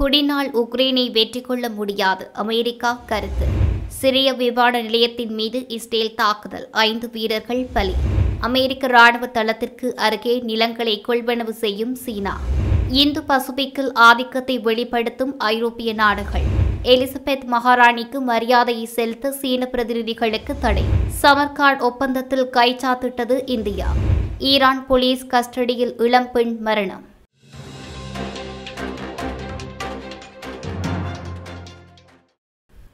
புடினால் உக்ரைனை வெற்றி கொள்ள முடியாது. அமெரிக்கா கருத்து. சிரிய விமான நிலையத்தின் மீது இஸ்ரேல் தாக்குதல். ஐந்து வீரர்கள் பலி. அமெரிக்க ராணுவ தளத்திற்கு அருகே நிலங்களை கொள்வனவு செய்யும் சீனா. இந்து பசுபிக்கில் ஆதிக்கத்தை வெளிப்படுத்தும் ஐரோப்பிய நாடுகள். எலிசபெத் மகாராணிக்கு மரியாதையை செலுத்த சீன பிரதிநிதிகளுக்கு தடை. சமர்காட் ஒப்பந்தத்தில் கைச்சாத்திட்டது இந்தியா. ஈரான் போலீஸ் கஸ்டடியில் இளம்பெண் மரணம்.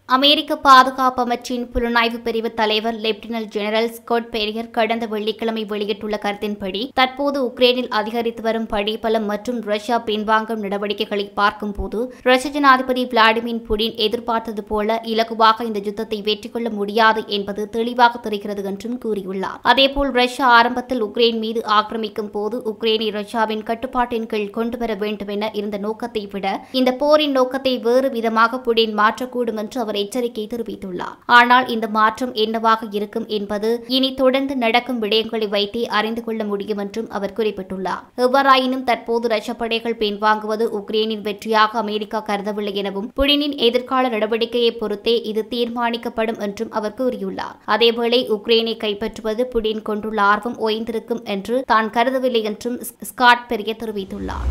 அமெரிக்க பாதுகாப்பு அமைச்சின் புலனாய்வு பிரிவு தலைவர் லெப்டினல் ஜெனரல் ஸ்காட் பெரியர் கடந்த வெள்ளிக்கிழமை வெளியிட்டுள்ள கருத்தின்படி தற்போது உக்ரைனில் அதிகரித்து வரும் படைபலம் மற்றும் ரஷ்யா பின்வாங்கும் நடவடிக்கைகளை பார்க்கும்போது ரஷ்ய ஜனாதிபதி விளாடிமிர் புடின் எதிர்பார்த்தது போல இலகுவாக இந்த யுத்தத்தை வெற்றி கொள்ள முடியாது என்பது தெளிவாக தெரிகிறது என்றும் கூறியுள்ளார். அதேபோல் ரஷ்யா ஆரம்பத்தில் உக்ரைன் மீது ஆக்கிரமிக்கும் போது உக்ரைனை ரஷ்யாவின் கட்டுப்பாட்டின் கீழ் கொண்டுவர வேண்டும் என இருந்த நோக்கத்தை விட இந்த போரின் நோக்கத்தை வேறு விதமாக புடின் மாற்றக்கூடும் என்று அவர் எச்சரிக்கை தெரிவித்துள்ளார். ஆனால் இந்த மாற்றம் என்னவாக இருக்கும் என்பது இனி தொடர்ந்து நடக்கும் விடயங்களை வைத்தே அறிந்து கொள்ள முடியும் என்றும் அவர் குறிப்பிட்டுள்ளார். எவ்வாறாயினும் தற்போது ரஷ்ய படைகள் பின்வாங்குவது உக்ரைனின் வெற்றியாக அமெரிக்கா கருதவில்லை எனவும் புடினின் எதிர்கால நடவடிக்கையை பொறுத்தே இது தீர்மானிக்கப்படும் என்றும் அவர் கூறியுள்ளார். அதேவேளை உக்ரைனை கைப்பற்றுவது புடின் கொண்டுள்ள ஆர்வம் ஓய்ந்திருக்கும் என்று தான் கருதவில்லை என்றும் ஸ்காட் பெரிய தெரிவித்துள்ளார்.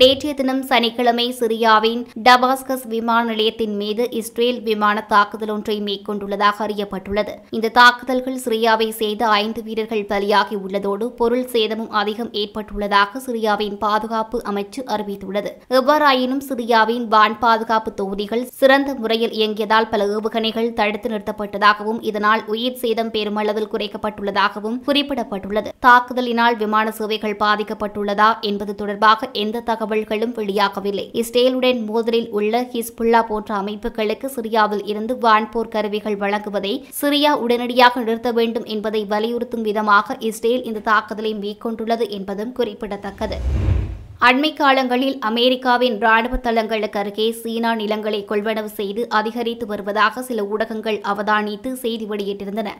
நேற்றைய தினம் சனிக்கிழமை சிரியாவின் டபாஸ்கஸ் விமான நிலையத்தின் மீது இஸ்ரேல் விமான தாக்குதல் ஒன்றை மேற்கொண்டுள்ளதாக அறியப்பட்டுள்ளது. இந்த தாக்குதல்கள் சிரியாவை செய்த ஐந்து வீரர்கள் பலியாகி உள்ளதோடு பொருள் சேதமும் அதிகம் ஏற்பட்டுள்ளதாக சிரியாவின் பாதுகாப்பு அமைச்சு அறிவித்துள்ளது. எவ்வாறாயினும் சிரியாவின் வான் பாதுகாப்பு தொகுதிகள் சிறந்த முறையில் இயங்கியதால் பல ஏவுகணைகள் தடுத்து நிறுத்தப்பட்டதாகவும் இதனால் உயிர் சேதம் பெருமளவில் குறைக்கப்பட்டுள்ளதாகவும் குறிப்பிடப்பட்டுள்ளது. தாக்குதலினால் விமான சேவைகள் பாதிக்கப்பட்டுள்ளதா என்பது தொடர்பாக எந்த தகவல்களும் வெளியாகவில்லை. இஸ்ரேலுடன் மோதலில் உள்ள ஹிஸ்புல்லா போன்ற அமைப்புகளுக்கு சிரியாவில் இருந்து வான்போர் கருவிகள் வழங்குவதை சிரியா உடனடியாக நிறுத்த வேண்டும் என்பதை வலியுறுத்தும் விதமாக இஸ்ரேல் இந்த தாக்குதலை மேற்கொண்டுள்ளது என்பதும் குறிப்பிடத்தக்கது. அண்மை காலங்களில் அமெரிக்காவின் ராணுவ தளங்களுக்கு அருகே சீனா நிலங்களை கொள்வனவு செய்து அதிகரித்து வருவதாக சில ஊடகங்கள் அவதானித்து செய்தி வெளியிட்டிருந்தன.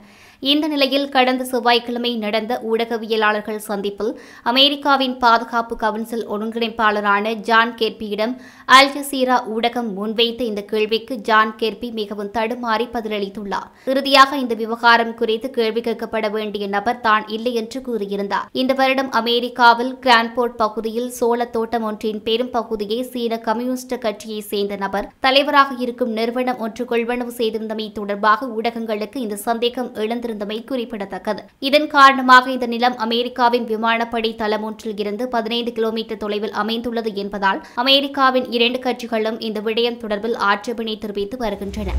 இந்த நிலையில் கடந்த செவ்வாய்க்கிழமை நடந்த ஊடகவியலாளர்கள் சந்திப்பில் அமெரிக்காவின் பாதுகாப்பு கவுன்சில் ஒருங்கிணைப்பாளரான ஜான் கேர்பியிடம் அல் ஜசீரா ஊடகம் முன்வைத்த இந்த கேள்விக்கு ஜான் கேர்பி மிகவும் தடுமாறி பதிலளித்துள்ளார். இறுதியாக இந்த விவகாரம் குறித்து கேள்வி கேட்கப்பட வேண்டிய நபர் தான் இல்லை என்று கூறியிருந்தார். இந்த வருடம் அமெரிக்காவில் கிரான்போர்ட் பகுதியில் சோளத் தோட்டம் ஒன்றின் பெரும்பகுதியை சீன கம்யூனிஸ்ட் கட்சியை சேர்ந்த நபர் தலைவராக இருக்கும் நிறுவனம் ஒன்று கொள்வனவு செய்திருந்தமை தொடர்பாக ஊடகங்களுக்கு இந்த சந்தேகம் எழுந்திருந்தமை குறிப்பிடத்தக்கது. இதன் காரணமாக இந்த நிலம் அமெரிக்காவின் விமானப்படை தளம் ஒன்றில் இருந்து பதினைந்து கிலோமீட்டர் தொலைவில் அமைந்துள்ளது என்பதால் அமெரிக்காவின் இரண்டு கட்சிகளும் இந்த விடயம் தொடர்பில் ஆட்சேபனை தெரிவித்து வருகின்றன.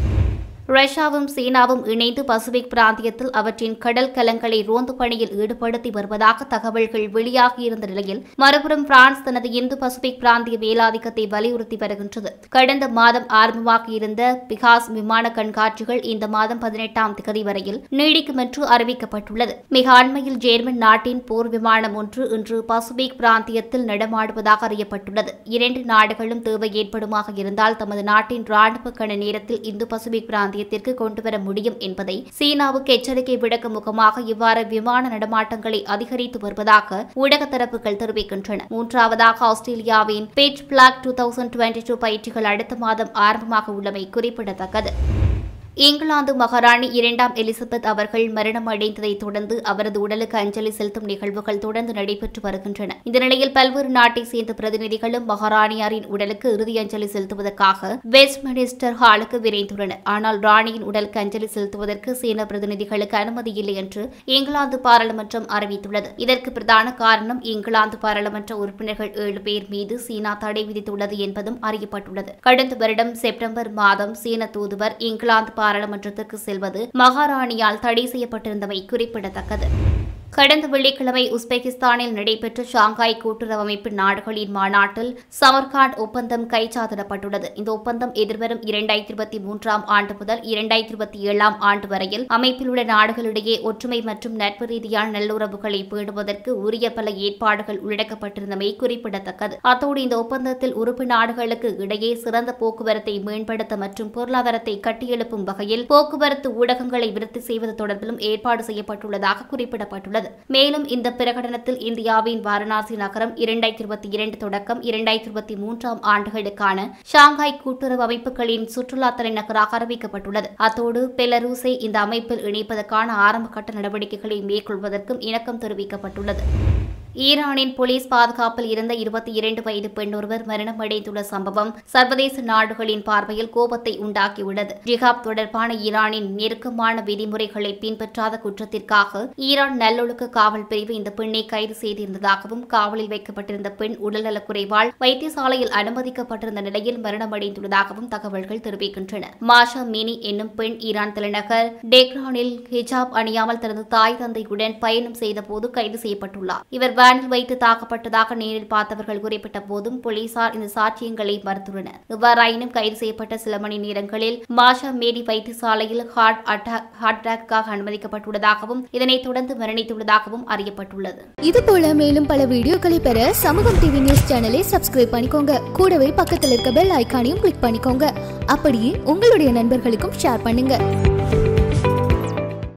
ரஷ்யாவும் சீனாவும் இணைந்து பசிபிக் பிராந்தியத்தில் அவற்றின் கடல் கலங்களை ரோந்து பணியில் ஈடுபடுத்தி வருவதாக தகவல்கள் வெளியாகியிருந்த நிலையில் மறுபுறம் பிரான்ஸ் தனது இந்து பசிபிக் பிராந்திய மேலாதிக்கத்தை வலியுறுத்தி வருகின்றது. கடந்த மாதம் ஆரம்பமாகியிருந்த பிகாஸ் விமான கண்காட்சிகள் இந்த மாதம் பதினெட்டாம் தேதி வரையில் நீடிக்கும் என்று அறிவிக்கப்பட்டுள்ளது. மிக அண்மையில் ஜேர்மன் நாட்டின் போர் விமானம் ஒன்று இன்று பசிபிக் பிராந்தியத்தில் நடமாடுவதாக அறியப்பட்டுள்ளது. இரண்டு நாடுகளும் தேவை ஏற்படுமாக இருந்தால் தமது நாட்டின் ராணுவ கண நேரத்தில் இந்து பசிபிக் பிராந்திய பிராந்தியத்திற்கு கொண்டுவர முடியும் என்பதை சீனாவுக்கு எச்சரிக்கை விளக்கும் முகமாக இவ்வாறு விமான நடமாட்டங்களை அதிகரித்து வருவதாக ஊடக தரப்புகள் தெரிவிக்கின்றன. மூன்றாவதாக ஆஸ்திரேலியாவின் black two thousand twenty two பயிற்சிகள் அடுத்த மாதம் ஆரம்பமாக உள்ளமை குறிப்பிடத்தக்கது. இங்கிலாந்து மகாராணி இரண்டாம் எலிசபெத் அவர்கள் மரணம் அடைந்ததைத் தொடர்ந்து அவரது உடலுக்கு அஞ்சலி செலுத்தும் நிகழ்வுகள் தொடர்ந்து நடைபெற்று வருகின்றன. இந்த நிலையில் பல்வேறு நாட்டை சேர்ந்த பிரதிநிதிகளும் மகாராணியாரின் உடலுக்கு இறுதி அஞ்சலி செலுத்துவதற்காக வெஸ்ட் மினிஸ்டர் ஹாலுக்கு விரைந்துள்ளனர். ஆனால் ராணியின் உடலுக்கு அஞ்சலி செலுத்துவதற்கு சீன பிரதிநிதிகளுக்கு அனுமதி இல்லை என்று இங்கிலாந்து பாராளுமன்றம் அறிவித்துள்ளது. இதற்கு பிரதான காரணம் இங்கிலாந்து பாராளுமன்ற உறுப்பினர்கள் ஏழு பேர் மீது சீனா தடை விதித்துள்ளது என்பதும் அறியப்பட்டுள்ளது. கடந்த வருடம் செப்டம்பர் மாதம் சீன தூதுவர் இங்கிலாந்து பாராளுமன்றத்திற்கு செல்வது மகாராணியால் தடை செய்யப்பட்டிருந்தமை குறிப்பிடத்தக்கது. கடந்த வெள்ளிக்கிழமை உஸ்பெகிஸ்தானில் நடைபெற்ற ஷாங்காய் கூட்டுறவு அமைப்பு நாடுகளின் மாநாட்டில் சமர்காண்ட் ஒப்பந்தம் கைச்சாத்திடப்பட்டுள்ளது. இந்த ஒப்பந்தம் எதிர்வரும் இரண்டாயிரத்தி இருபத்தி மூன்றாம் ஆண்டு முதல் இரண்டாயிரத்தி இருபத்தி ஏழாம் ஆண்டு வரையில் அமைப்பில் உள்ள நாடுகளிடையே ஒற்றுமை மற்றும் நட்பு ரீதியான நல்லுறவுகளை பேணுவதற்கு உரிய பல ஏற்பாடுகள் உள்ளடக்கப்பட்டிருந்தமை குறிப்பிடத்தக்கது. அத்தோடு இந்த ஒப்பந்தத்தில் உறுப்பு நாடுகளுக்கு இடையே சிறந்த போக்குவரத்தை மேம்படுத்த மற்றும் பொருளாதாரத்தை கட்டியெழுப்பும் வகையில் போக்குவரத்து ஊடகங்களை விருத்தி செய்வது தொடர்பிலும் ஏற்பாடு செய்யப்பட்டுள்ளதாக குறிப்பிடப்பட்டுள்ளது. தெரிவிக்கப்பட்டுள்ளது மேலும் இந்த பிரகடனத்தில் இந்தியாவின் வாரணாசி நகரம் இரண்டாயிரத்தி இருபத்தி இரண்டு தொடக்கம் இரண்டாயிரத்தி இருபத்தி மூன்றாம் ஆண்டுகளுக்கான ஷாங்காய் கூட்டுறவு அமைப்புகளின் சுற்றுலா தலைநகராக அறிவிக்கப்பட்டுள்ளது. அத்தோடு பெலரூஸை இந்த அமைப்பில் இணைப்பதற்கான ஆரம்ப கட்ட நடவடிக்கைகளை மேற்கொள்வதற்கும் இணக்கம் தெரிவிக்கப்பட்டுள்ளது. ஈரானின் போலீஸ் பாதுகாப்பில் இருந்த இருபத்தி இரண்டு வயது பெண் ஒருவர் மரணமடைந்துள்ள சம்பவம் சர்வதேச நாடுகளின் பார்வையில் கோபத்தை உண்டாக்கியுள்ளது. ஜிஹாப் தொடர்பான ஈரானின் நெருக்கமான விதிமுறைகளை பின்பற்றாத குற்றத்திற்காக ஈரான் நல்லொழுக்க காவல் பிரிவு இந்த பெண்ணை கைது செய்திருந்ததாகவும் காவலில் வைக்கப்பட்டிருந்த பெண் உடல்நலக் குறைவால் வைத்தியசாலையில் அனுமதிக்கப்பட்டிருந்த நிலையில் மரணமடைந்துள்ளதாகவும் தகவல்கள் தெரிவிக்கின்றன. மாஷா மினி என்னும் பெண் ஈரான் தலைநகர் டெக்ரானில் ஹிஜாப் அணியாமல் தனது தாய் தந்தையுடன் பயணம் செய்தபோது கைது செய்யப்பட்டுள்ளார். இவர் வேனில் வைத்து தாக்கப்பட்டதாக நேரில் பார்த்தவர்கள் குறிப்பிட்ட போதும் போலீசார் இந்த சாட்சியங்களை மறுத்துள்ளனர். இவ்வாறாயினும் கைது செய்யப்பட்ட சில மணி நேரங்களில் மாஷா மேரி வைத்தியசாலையில் ஹார்ட் அட்டாக் ஹார்ட் அட்டாக்காக அனுமதிக்கப்பட்டுள்ளதாகவும் இதனைத் தொடர்ந்து மரணித்துள்ளதாகவும் அறியப்பட்டுள்ளது. இது போல மேலும் பல வீடியோக்களை பெற சமூகம் டிவி நியூஸ் சேனலை சப்ஸ்கிரைப் பண்ணிக்கோங்க. கூடவே பக்கத்தில் இருக்க பெல் ஐகானையும் கிளிக் பண்ணிக்கோங்க. அப்படியே உங்களுடைய நண்பர்களுக்கும் ஷேர் பண்ணுங்க.